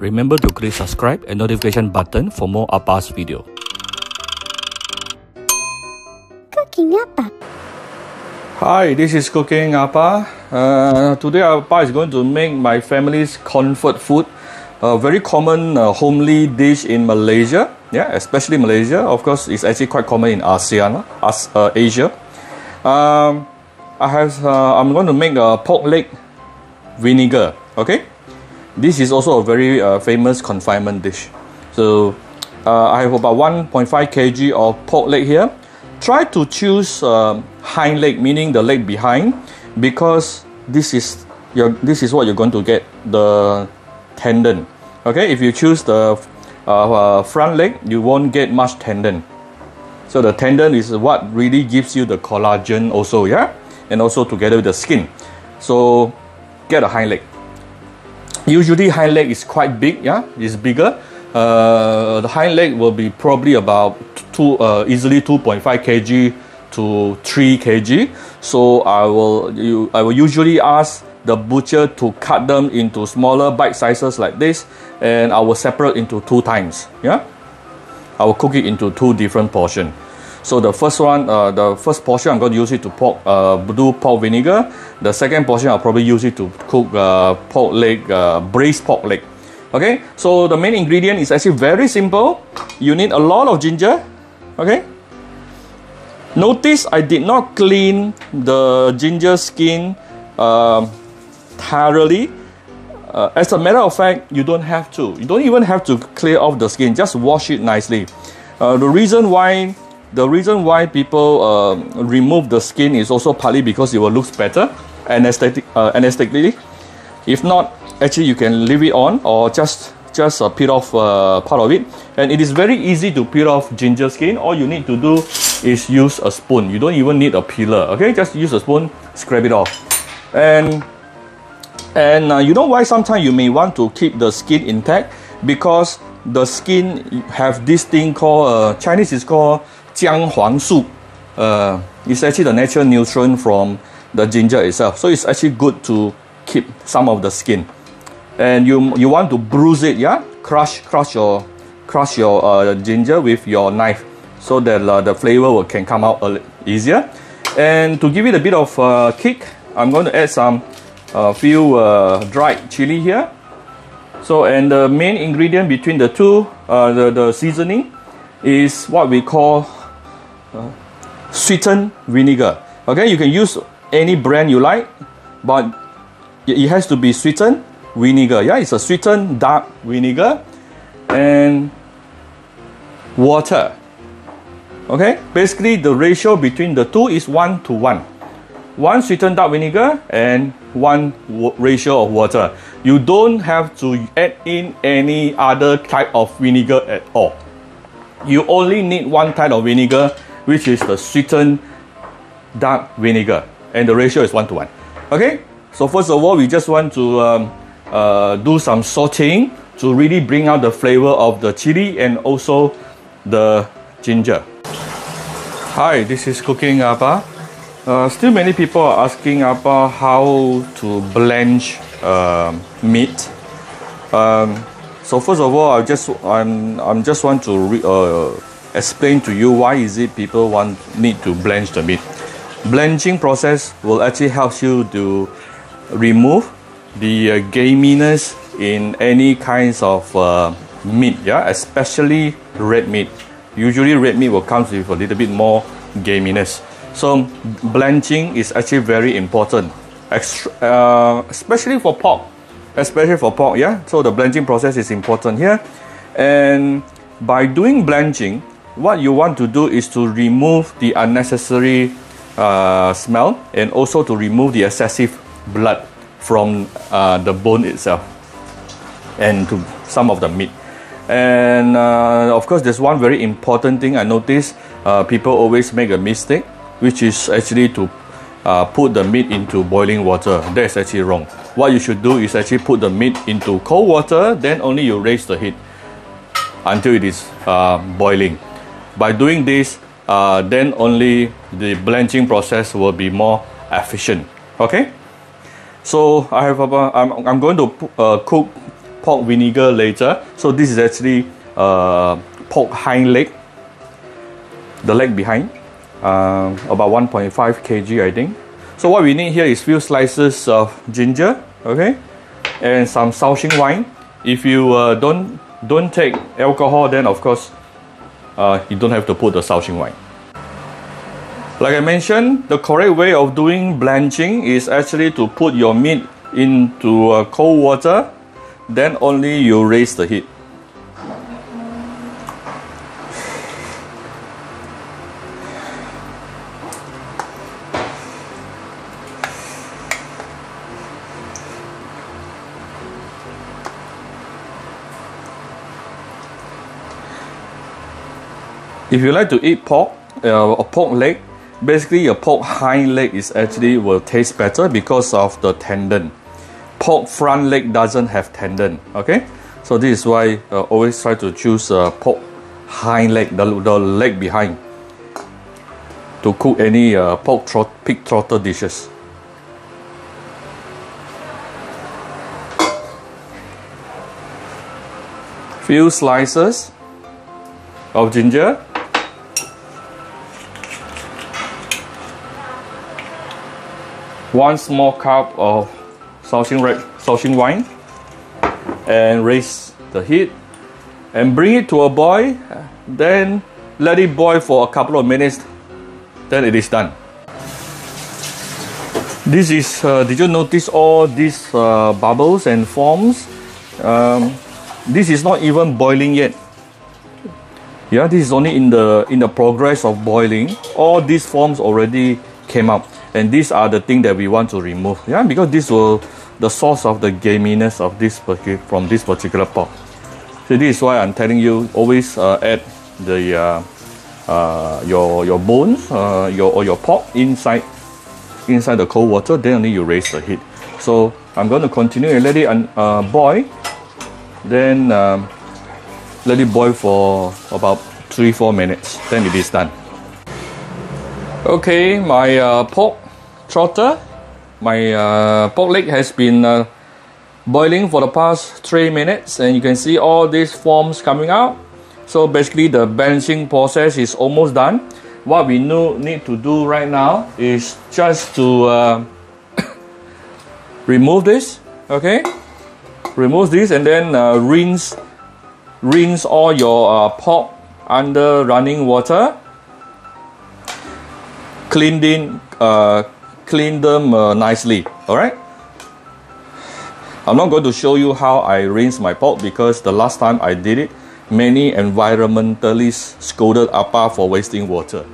Remember to click subscribe and notification button for more Appa's video. Cooking Appa. Hi, this is Cooking Appa. Uh, today Appa is going to make my family's comfort food. A very common uh, homely dish in Malaysia. Yeah, especially Malaysia. Of course, it's actually quite common in ASEAN, as, uh, Asia. Um, I have. Uh, I'm going to make a pork leg vinegar. Okay, this is also a very uh, famous confinement dish. So uh, I have about 1.5 kg of pork leg here. Try to choose um, hind leg, meaning the leg behind, because this is your this is what you're going to get the tendon. Okay, if you choose the uh, uh, front leg, you won't get much tendon. So the tendon is what really gives you the collagen also, yeah, and also together with the skin. So get a hind leg. Usually hind leg is quite big, yeah, it's bigger. Uh, the hind leg will be probably about two, uh, easily 2.5 kg to 3 kg. So I will, you, I will usually ask the butcher to cut them into smaller bite sizes like this, and I will separate into two times. Yeah, I will cook it into two different portions. So the first one, uh, the first portion, I'm going to use it to pork, uh, do pork vinegar. The second portion, I'll probably use it to cook uh, pork leg, uh, braised pork leg. Okay, so the main ingredient is actually very simple. You need a lot of ginger. Okay. Notice I did not clean the ginger skin uh, thoroughly. Uh, as a matter of fact, you don't have to. You don't even have to clear off the skin. Just wash it nicely. Uh, the reason why the reason why people uh, remove the skin is also partly because it will look better anesthetic, uh, anesthetically. If not, actually you can leave it on or just just uh, peel off uh, part of it. And it is very easy to peel off ginger skin. All you need to do is use a spoon. You don't even need a peeler. Okay, just use a spoon, scrape it off. And and uh, you know why sometimes you may want to keep the skin intact because the skin have this thing called uh, Chinese is called Jiang Uh, it's actually the natural nutrient from the ginger itself. So it's actually good to keep some of the skin. And you you want to bruise it, yeah? Crush crush your crush your uh, ginger with your knife so that uh, the flavor will, can come out easier. And to give it a bit of uh, kick, I'm going to add some a few uh, dried chili here. So and the main ingredient between the two, uh, the, the seasoning, is what we call sweetened vinegar. Okay, you can use any brand you like, but it has to be sweetened vinegar. Yeah, it's a sweetened dark vinegar and water. Okay, basically the ratio between the two is one to one. One sweetened dark vinegar and one ratio of water. You don't have to add in any other type of vinegar at all. You only need one type of vinegar, which is the sweetened dark vinegar, and the ratio is one to one. Okay, so first of all, we just want to um, uh, do some sauteing to really bring out the flavor of the chili and also the ginger. Hi, this is Cooking Appa. Uh, still, many people are asking about how to blanch uh, meat. Um, so first of all, I just I'm I'm just want to re, uh, explain to you why is it people want need to blanch the meat. Blanching process will actually help you to remove the uh, gaminess in any kinds of uh, meat, yeah, especially red meat. Usually, red meat will come with a little bit more gaminess. So blanching is actually very important, uh, especially for pork. Especially for pork, yeah. So the blanching process is important here, and by doing blanching, what you want to do is to remove the unnecessary uh, smell and also to remove the excessive blood from uh, the bone itself and to some of the meat. And uh, of course, there's one very important thing I notice uh, people always make a mistake which is actually to uh, put the meat into boiling water. That is actually wrong. What you should do is actually put the meat into cold water, then only you raise the heat until it is uh, boiling. By doing this, uh, then only the blanching process will be more efficient. Okay. So I have about, I'm, I'm going to uh, cook pork vinegar later. So this is actually uh, pork hind leg, the leg behind, uh, about 1.5 kg I think. So what we need here is few slices of ginger, okay, and some Shaoxing wine. If you uh, don't don't take alcohol, then of course uh, you don't have to put the Shaoxing wine. Like I mentioned, the correct way of doing blanching is actually to put your meat into uh, cold water, then only you raise the heat. If you like to eat pork, uh, a pork leg, basically a pork hind leg is actually will taste better because of the tendon. Pork front leg doesn't have tendon. Okay, so this is why uh, always try to choose a pork hind leg, the, the leg behind, to cook any uh, pork trot, pig trotter dishes. Few slices of ginger one small cup of Shaoxing, Shaoxing wine and raise the heat and bring it to a boil. Then let it boil for a couple of minutes then it is done. This is uh, did you notice all these uh, bubbles and forms? Um, this is not even boiling yet. Yeah this is only in the in the progress of boiling. All these forms already came out and these are the things that we want to remove. Yeah because this will the source of the gaminess of this from this particular pork so this is why i'm telling you always uh, add the uh, uh, your your bones uh, your or your pork inside inside the cold water then only you raise the heat. So i'm going to continue and let it uh, boil. Then um, let it boil for about three four minutes. Then it is done. Okay, my uh, pork trotter, my uh, pork leg has been uh, boiling for the past three minutes, and you can see all these foams coming out. So basically, the blanching process is almost done. What we need to do right now is just to uh, remove this. Okay, remove this and then uh, rinse, rinse all your uh, pork under running water clean them, uh, clean them uh, nicely. All right. I'm not going to show you how I rinse my pot because the last time I did it, many environmentalists scolded Appa for wasting water.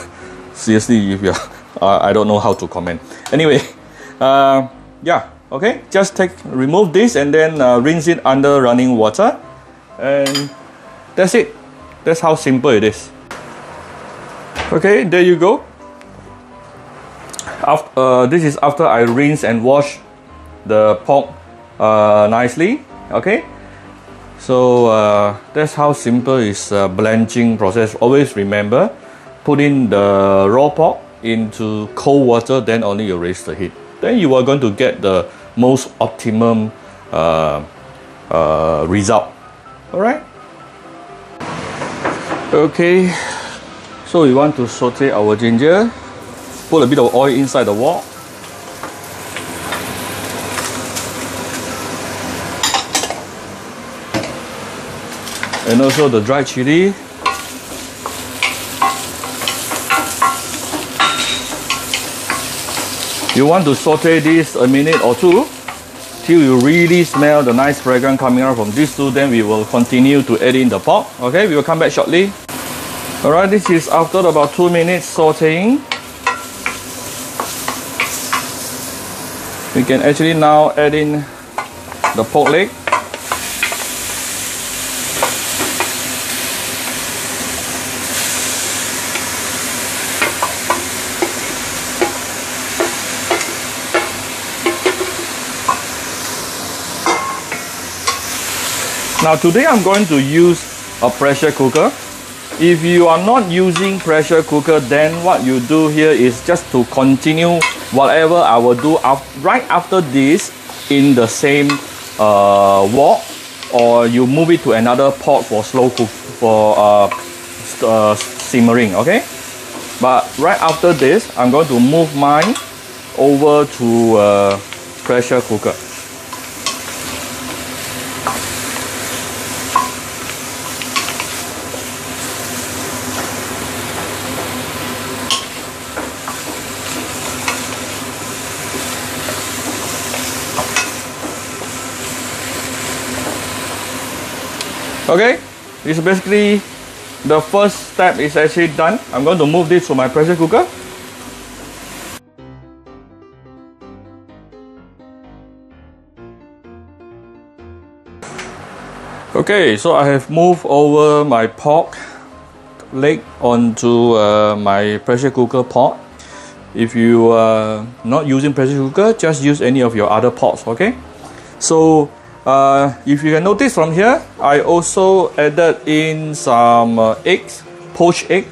Seriously, if you, uh, I don't know how to comment. Anyway, uh, yeah, okay. Just take remove this and then uh, rinse it under running water, and that's it. That's how simple it is. Okay, there you go after, uh, this is after I rinse and wash the pork uh, nicely okay? So uh, that's how simple is uh, blanching process. Always remember put in the raw pork into cold water then only you raise the heat. Then you are going to get the most optimum uh, uh, result. All right okay. So we want to saute our ginger put a bit of oil inside the wok. And also the dried chili. You want to saute this a minute or two till you really smell the nice fragrance coming out from these two then we will continue to add in the pork okay we will come back shortly all right this is after about two minutes sauteing we can actually now add in the pork leg Now today I'm going to use a pressure cooker. If you are not using pressure cooker, then what you do here is just to continue whatever I will do af right after this in the same uh, wok or you move it to another pot for slow cook for uh, uh, simmering okay? But right after this I'm going to move mine over to uh, pressure cooker Okay, this is basically the first step is actually done. I'm going to move this to my pressure cooker. Okay, so I have moved over my pork leg onto uh, my pressure cooker pot. If you are not using pressure cooker, just use any of your other pots, okay? So uh, if you can notice from here, I also added in some uh, eggs, poached egg.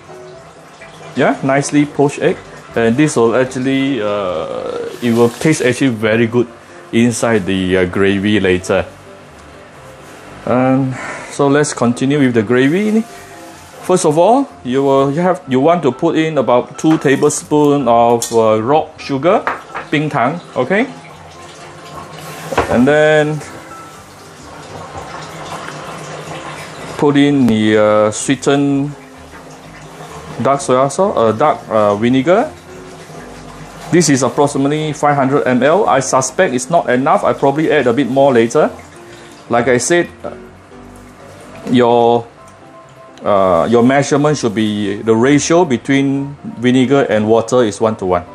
Yeah, nicely poached egg. And this will actually, uh, it will taste actually very good inside the uh, gravy later. Um, so let's continue with the gravy. First of all, you will you have you want to put in about two tablespoons of uh, rock sugar, 冰糖, okay? And then put in the uh, sweetened dark soy sauce, uh, dark uh, vinegar. This is approximately 500 ml. I suspect it's not enough. I probably add a bit more later. Like I said, your uh, your measurement should be the ratio between vinegar and water is one to one.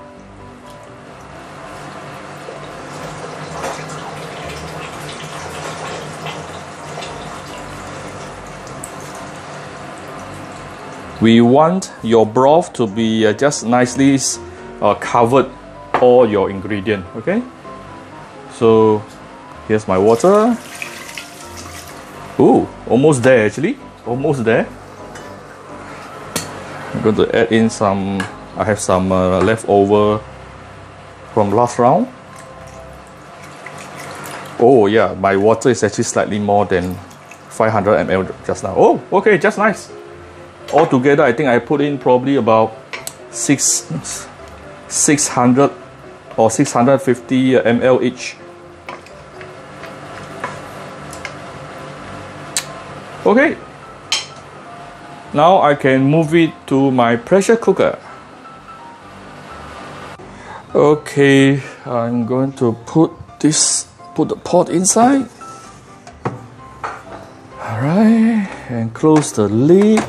We want your broth to be uh, just nicely uh, covered all your ingredient okay? So here's my water. Ooh, almost there actually. Almost there. I'm going to add in some I have some uh, leftover from last round. Oh yeah my water is actually slightly more than 500 ml just now. Oh okay just nice altogether I think I put in probably about six 600 or 650 uh, ml each. Okay. Now I can move it to my pressure cooker. Okay I'm going to put this put the pot inside. All right and close the lid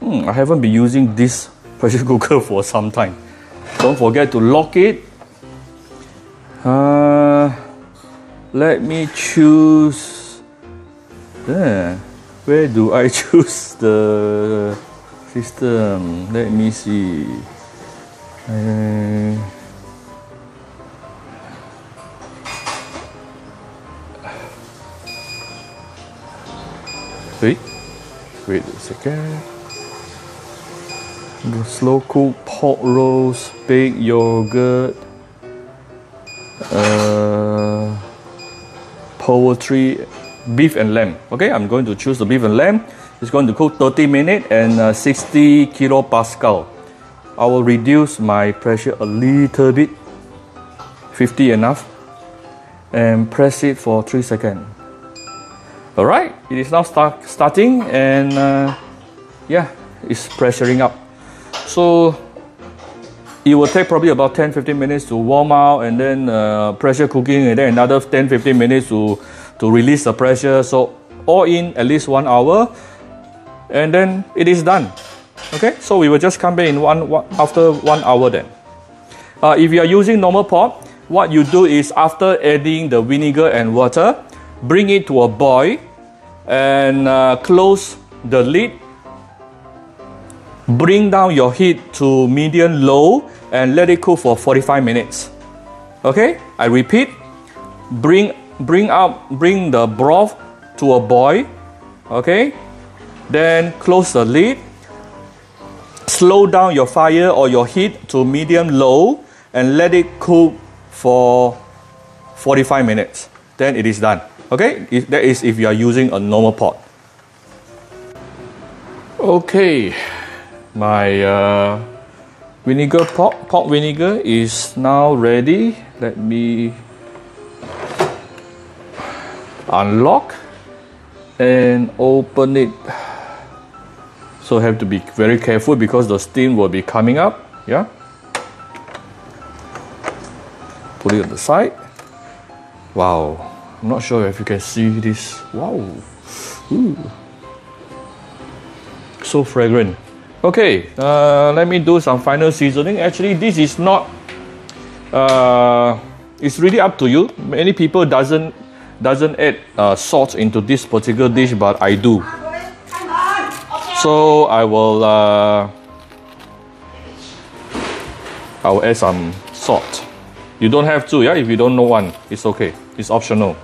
Hmm, I haven't been using this pressure cooker for some time. Don't forget to lock it. Uh, let me choose. Uh, where do I choose the system? Let me see. Uh, wait, wait a second slow cooked pork roast, baked yogurt, uh, poultry, beef and lamb. Okay, I'm going to choose the beef and lamb. It's going to cook 30 minutes and uh, 60 kilopascal. I will reduce my pressure a little bit, 50 enough, and press it for 3 seconds. Alright, it is now start, starting and uh, yeah, it's pressuring up. So it will take probably about 10 15 minutes to warm out and then uh, pressure cooking and then another 10 15 minutes to, to release the pressure. So all in at least one hour and then it is done. Okay, so we will just come back in one, one after one hour then. Uh, if you are using normal pot, what you do is after adding the vinegar and water, bring it to a boil and uh, close the lid Bring down your heat to medium low and let it cook for 45 minutes. Okay, I repeat, bring bring up bring the broth to a boil. Okay, then close the lid. Slow down your fire or your heat to medium low and let it cook for 45 minutes. then it is done. Okay, if, that is if you are using a normal pot. Okay, my uh, vinegar pork, pork vinegar is now ready. Let me unlock and open it. So I have to be very careful because the steam will be coming up. Yeah. Put it on the side. Wow. I'm not sure if you can see this. Wow. Ooh. So fragrant. Okay, uh, let me do some final seasoning. Actually, this is not. Uh, it's really up to you. Many people doesn't doesn't add uh, salt into this particular dish, but I do. So I will uh, I will add some salt. You don't have to, yeah. If you don't know one, it's okay. It's optional.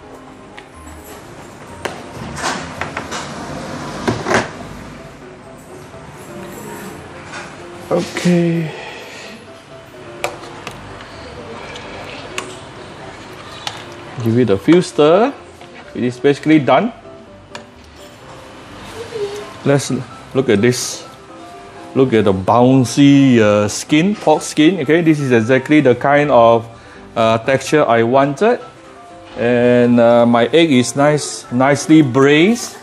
Okay. Give it a few stir. It is basically done. Let's look at this. Look at the bouncy uh, skin, pork skin. Okay, this is exactly the kind of uh, texture I wanted. And uh, my egg is nice, nicely braised.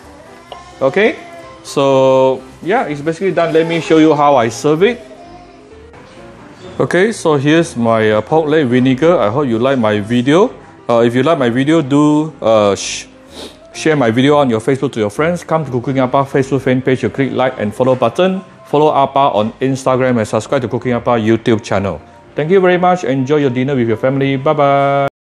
Okay, so yeah, it's basically done. Let me show you how I serve it. Okay, so here's my uh, pork leg vinegar. I hope you like my video. Uh, if you like my video, do uh, sh- share my video on your Facebook to your friends. Come to Cooking Appa Facebook fan page. You click like and follow button. Follow Appa on Instagram and subscribe to Cooking Appa YouTube channel. Thank you very much. Enjoy your dinner with your family. Bye bye.